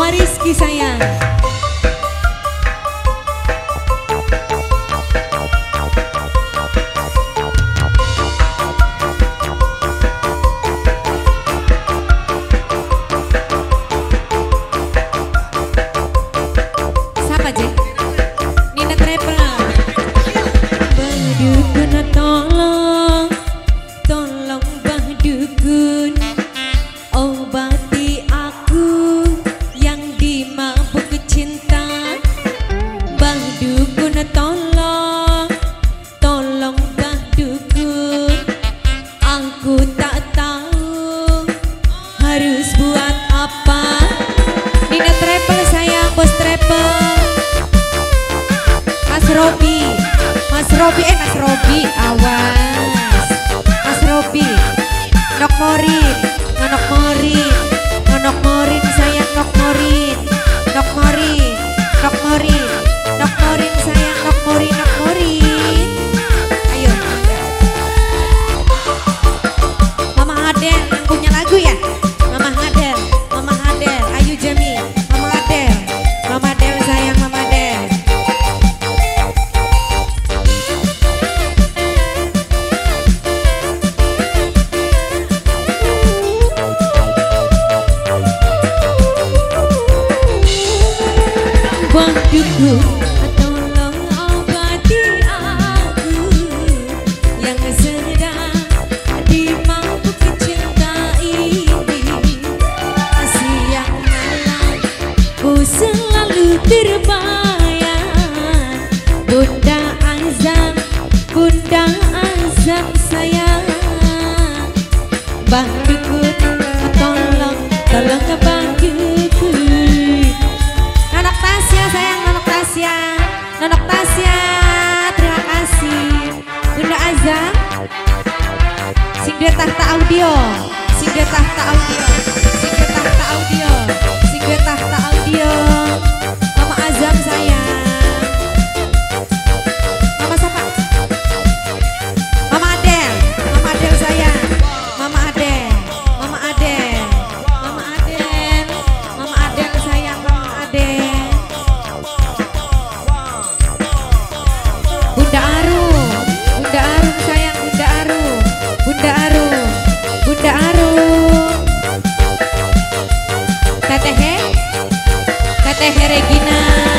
Mama Rizky sayang. Robi. Mas Robi eh Mas Robi awas. Mas Robi nok morin Nok morin Nok morin sayang nok morin. wahyuku atau obati aku yang sedang di cintai, cinta ini siang malam ku selalu terbayang bunda azam bunda azam sayang. Bangkit Singer tahta audio. Singer tahta audio. Singer tahta audio. Singer tahta audio. Mama Azam saya. Mama siapa? Mama Adel. Mama Adel saya. Mama Adel. Mama Adel. Mama Adel. Mama Adel saya. Mama Adel. Bunda Aru. Regina.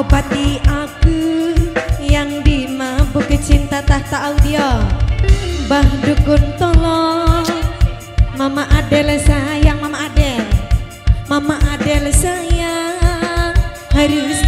obati aku yang dimabuk cinta tahta audio. Bah Dukun tolong Mama Adele sayang Mama Adele. Mama Adele sayang harus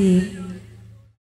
si